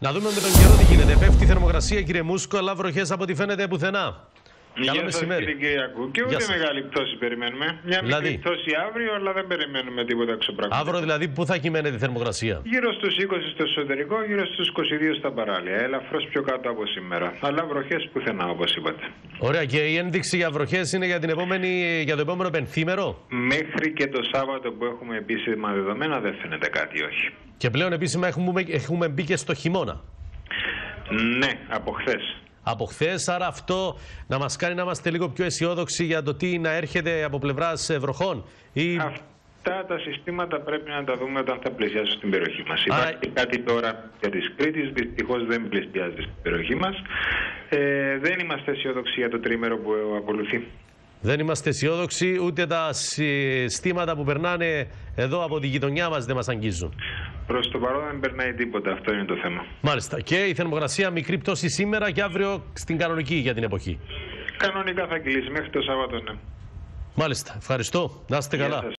Να δούμε με τον καιρό τι γίνεται. Πέφτει η θερμοκρασία, κύριε Μούσκο, αλλά βροχές από ό,τι φαίνεται πουθενά. Καλό Γεια σας μεσημέρι. κύριε Κυριακού. Και Γεια ούτε σας. μεγάλη πτώση περιμένουμε. Μια Δηλαδή; μικρή πτώση αύριο, αλλά δεν περιμένουμε τίποτα εξωπραγματικό. Αύριο δηλαδή, πού θα κυμαίνεται η θερμοκρασία; Γύρω στους 20 στο εσωτερικό, γύρω στους 22 στα παράλια. Ελαφρώς πιο κάτω από σήμερα. Αλλά βροχές πουθενά, όπως είπατε. Ωραία, και η ένδειξη για βροχές είναι για, την επόμενη, για το επόμενο πενθήμερο; Μέχρι και το Σάββατο που έχουμε επίσημα δεδομένα δεν φαίνεται κάτι, όχι. Και πλέον επίσημα έχουμε, έχουμε μπει και στο χειμώνα. Ναι, από χθες. Από χθες, άρα αυτό να μας κάνει να είμαστε λίγο πιο αισιόδοξοι για το τι να έρχεται από πλευράς βροχών. Ή... Αυτά τα συστήματα πρέπει να τα δούμε όταν θα πλησιάσουν στην περιοχή μας. Άρα- Υπάρχει κάτι τώρα για της Κρήτης, δυστυχώς δεν πλησιάζει στην περιοχή μας. Ε, δεν είμαστε αισιόδοξοι για το τρίμερο που ακολουθεί. Δεν είμαστε αισιόδοξοι, ούτε τα συστήματα που περνάνε εδώ από τη γειτονιά μας δεν μας αγγίζουν. Προς το παρόν δεν περνάει τίποτα, αυτό είναι το θέμα. Μάλιστα. Και η θερμοκρασία μικρή πτώση σήμερα και αύριο στην κανονική για την εποχή. Κανονικά θα κυλήσει μέχρι το Σάββατο, ναι. Μάλιστα. Ευχαριστώ. Να είστε Γεια καλά. σας.